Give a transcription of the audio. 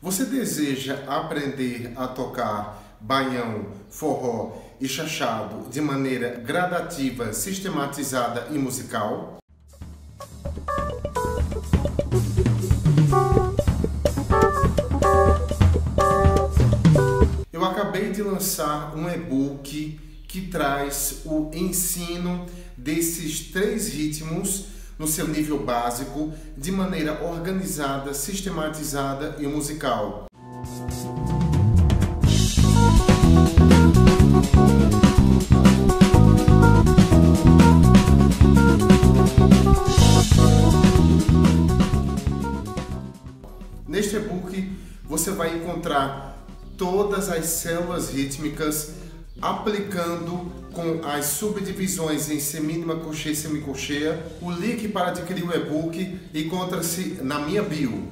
Você deseja aprender a tocar baião, forró e chachado de maneira gradativa, sistematizada e musical? Eu acabei de lançar um e-book que traz o ensino desses três ritmos no seu nível básico, de maneira organizada, sistematizada e musical. Neste e-book você vai encontrar todas as células rítmicas aplicando com as subdivisões em semínima cocheia e semicocheia. O link para adquirir o e-book encontra-se na minha bio.